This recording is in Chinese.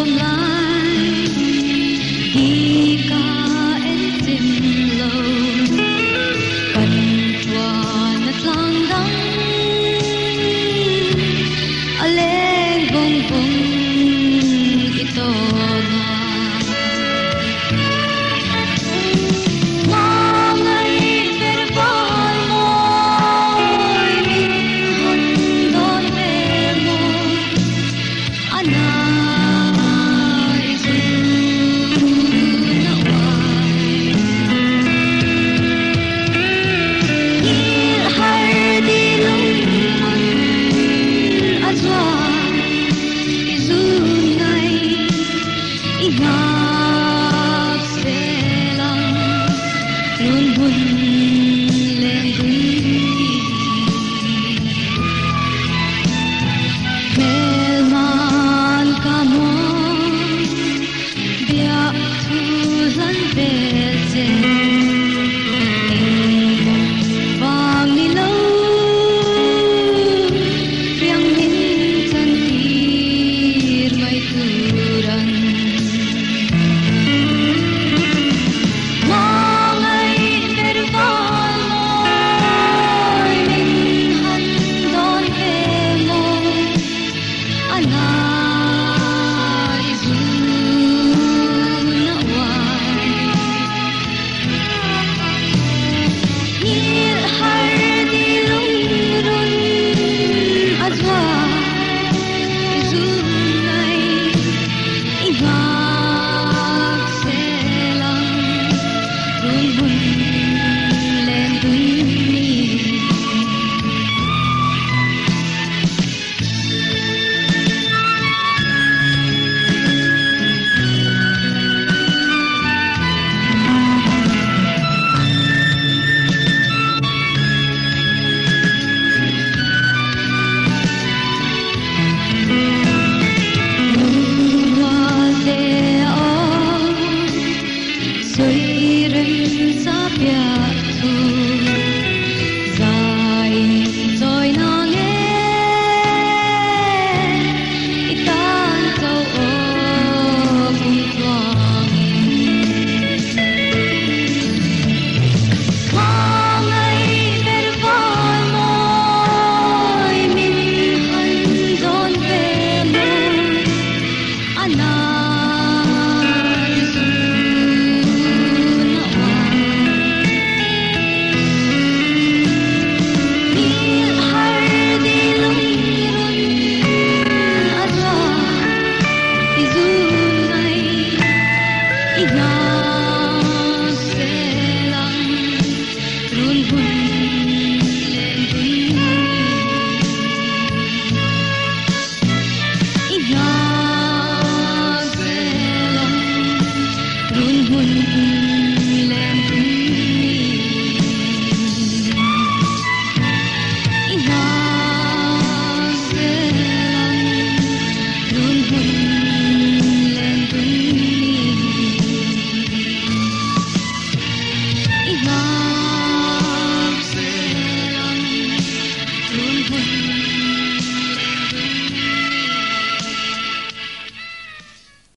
Roma. Yeah.